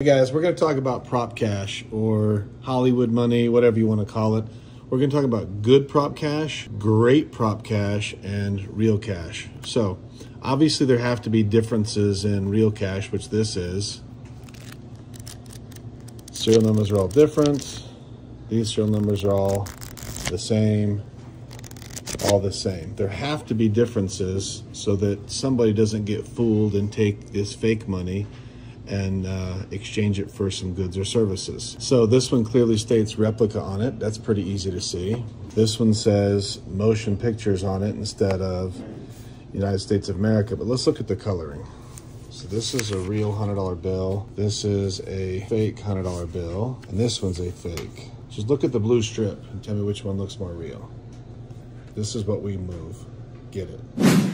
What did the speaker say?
Hey guys, we're going to talk about prop cash or Hollywood money, whatever you want to call it. We're going to talk about good prop cash, great prop cash, and real cash. So, obviously, there have to be differences in real cash, which this is. Serial numbers are all different. These serial numbers are all the same, all the same. There have to be differences so that somebody doesn't get fooled and take this fake money and uh, exchange it for some goods or services. So this one clearly states replica on it. That's pretty easy to see. This one says motion pictures on it instead of United States of America. But let's look at the coloring. So this is a real $100 bill. This is a fake $100 bill. And this one's a fake. Just look at the blue strip and tell me which one looks more real. This is what we move. Get it.